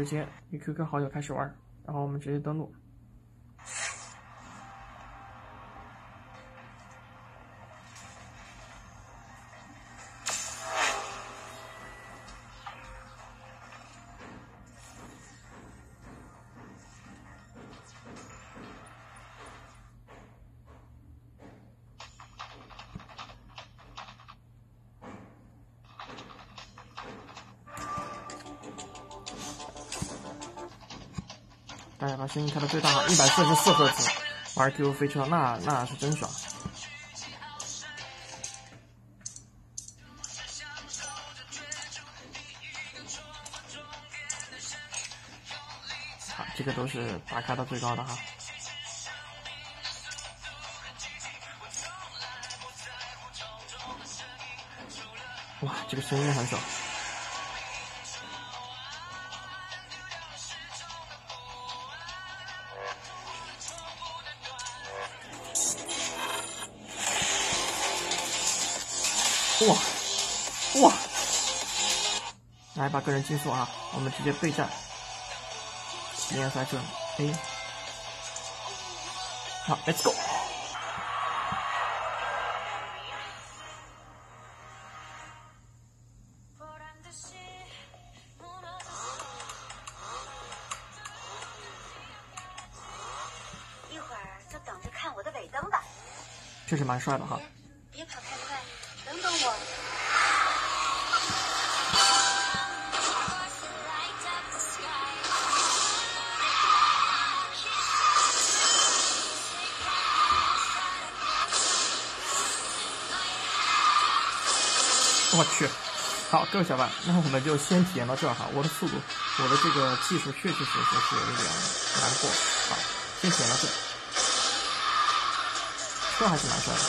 直接与 QQ 好友开始玩，然后我们直接登录。大家把声音开到最大哈，一百四十四赫兹，玩 QQ 飞车那那是真爽。好，这个都是打开到最高的哈。哇，这个声音很爽。哇哇！来把个人竞速啊，我们直接备战。体验赛车 A，好，Let's go。一会儿就等着看我的尾灯吧。确实蛮帅的哈。我去，好，各位小伙伴，那我们就先体验到这儿哈。我的速度，我的这个技术确确实实是有一点难过。好，先体验到这儿，车还是蛮帅的。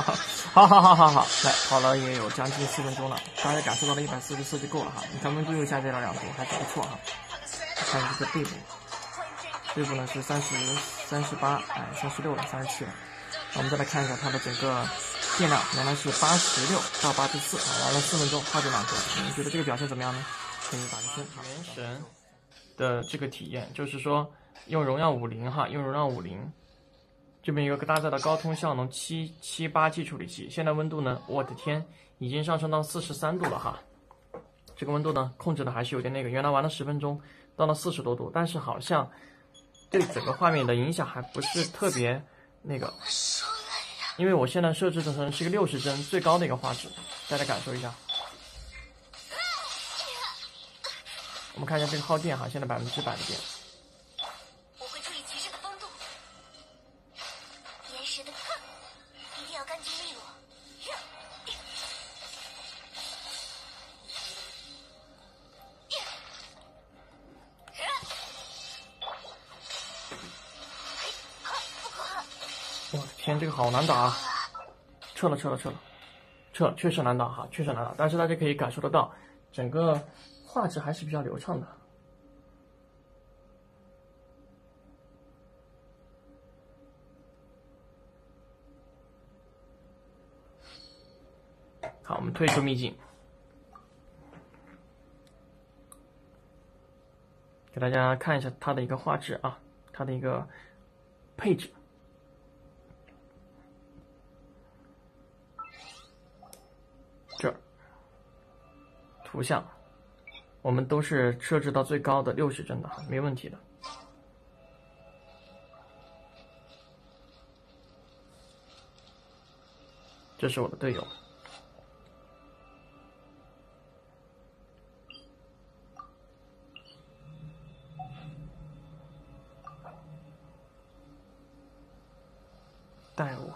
好好好好好好，来跑了也有将近四分钟了，大家感受到了一百四十四就够了哈。你看温度又下降了两度，还是不错哈。看这个背部，背部呢是三十三十八，哎，三十六了，三十七了。我们再来看一下它的整个电量，原来是八十六到八十四，啊，玩了四分钟，画质满格。你们觉得这个表现怎么样呢？给你打个分。原神的这个体验就是说用荣耀五零哈，用荣耀五零。这边有个搭载的高通骁龙七七八 G 处理器，现在温度呢，我的天，已经上升到四十三度了哈。这个温度呢，控制的还是有点那个，原来玩了十分钟，到了四十多度，但是好像对整个画面的影响还不是特别那个。因为我现在设置的成是一个六十帧最高的一个画质，大家感受一下。我们看一下这个耗电哈，现在百分之百的电。我天，这个好难打啊！撤了，撤了，撤了，撤了，确实难打哈，确实难打。但是大家可以感受得到，整个画质还是比较流畅的。好，我们退出秘境，给大家看一下它的一个画质啊，它的一个配置。图像，我们都是设置到最高的六十帧的哈，没问题的。这是我的队友。带我。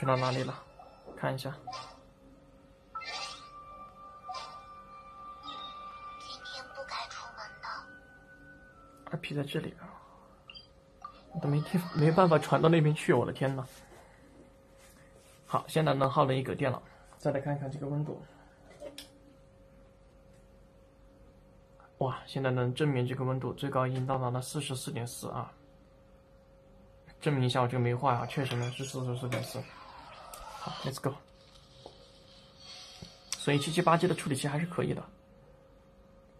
去到哪里了？看一下。今天不该出门的。二 P 在这里啊，我都没地没办法传到那边去，我的天呐！好，现在能耗了一格电了，再来看看这个温度。哇，现在能证明这个温度最高已经到达了四十四点四啊！证明一下我这个没坏啊，确实呢是四十四点四。好，Let's go。所以七七八 G 的处理器还是可以的。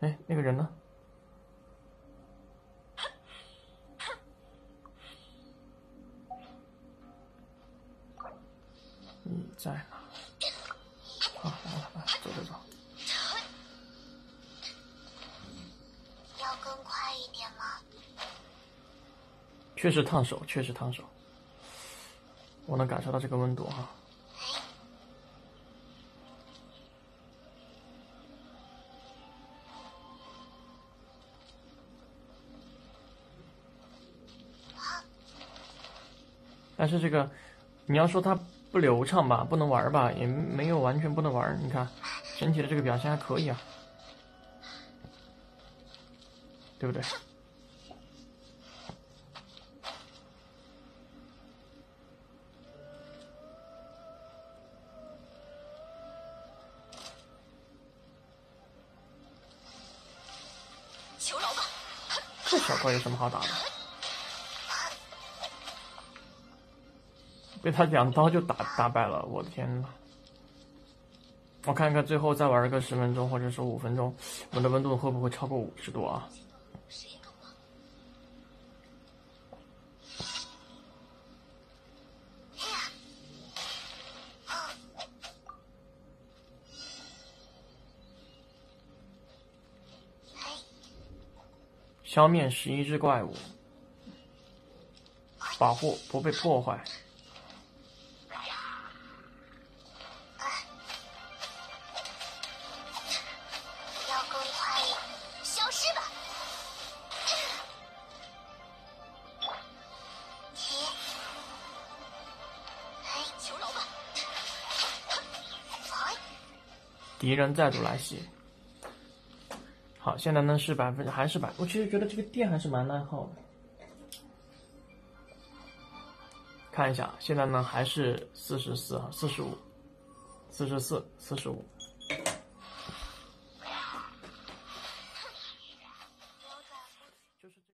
哎，那个人呢？你在哪？好，来来来，走走走。要更快一点吗？确实烫手，确实烫手。我能感受到这个温度哈。但是这个，你要说它不流畅吧，不能玩吧，也没有完全不能玩。你看，整体的这个表现还可以啊，对不对？求饶吧！这小怪有什么好打的？被他两刀就打打败了，我的天呐！我看看最后再玩个十分钟或者是五分钟，我的温度会不会超过五十度啊？消灭十一只怪物，保护不被破坏。敌人再度来袭。好，现在呢是百分之还是百，我其实觉得这个电还是蛮耐耗的。看一下，现在呢还是四十四啊，四十五，四十四，四十五。